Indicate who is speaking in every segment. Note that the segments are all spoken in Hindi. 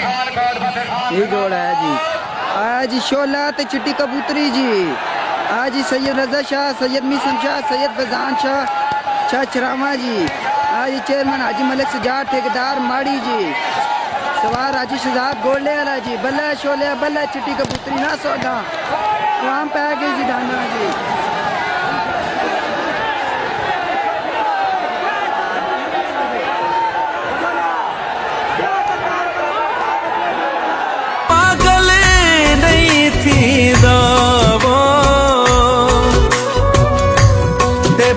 Speaker 1: ये जोड़ा है जी। आज शोला तो चिट्टी कबूतरी जी। आज सैयद रजा शाह, सैयद मिसम शाह, सैयद फजान शाह शाह चरामा जी। आज चेयरमैन हाजी मलिक सजार ठेकेदार माड़ी जी। सवार हाजी शहजाद गोले वाला जी। बल्ला शोले, बल्ला चिट्टी कबूतरी ना सौदा। वहाँ पे आ गई जी दाना जी।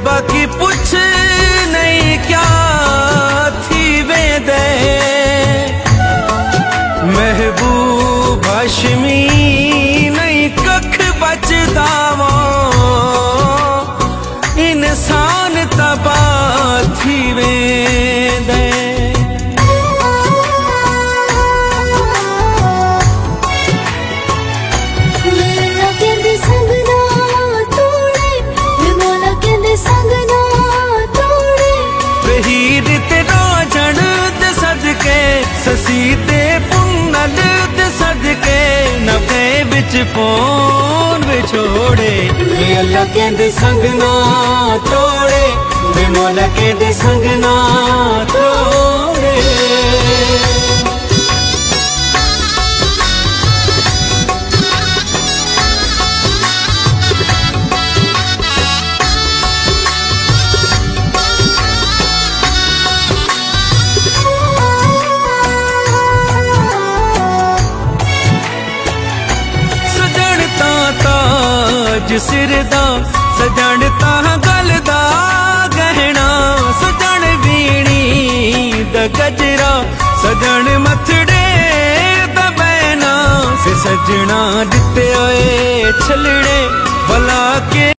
Speaker 2: बाकी पूछ नहीं क्या थी वेद? महबूब हाशमी ਸਸੀ ਤੇ ਪੁੰਨਲ ਤੇ ਸਦਕੇ ਨਫੇ ਵਿੱਚ ਪੋਨ ਵਿਛੋੜੇ। ਵੇ ਅੱਲਾ ਕਹਿੰਦੇ ਸੰਗ ਨਾ ਤੋੜੇ, ਵੇ ਮੌਲਾ ਕਹਿੰਦੇ ਸੰਗ ਨਾ ਸਿਰ ਦਾ, ਸਜਣ ਤਾਂ ਗਲ ਦਾ ਗਹਿਣਾ। ਸਜਣ ਵੀਣੀ ਦਾ ਗਜਰਾ, ਸਜਣ ਮਥੜੇ ਦਾ ਬੈਨਾ ਸੇ ਸਜਣਾ ਦਿੱਤੇ ਓਏ ਕੇ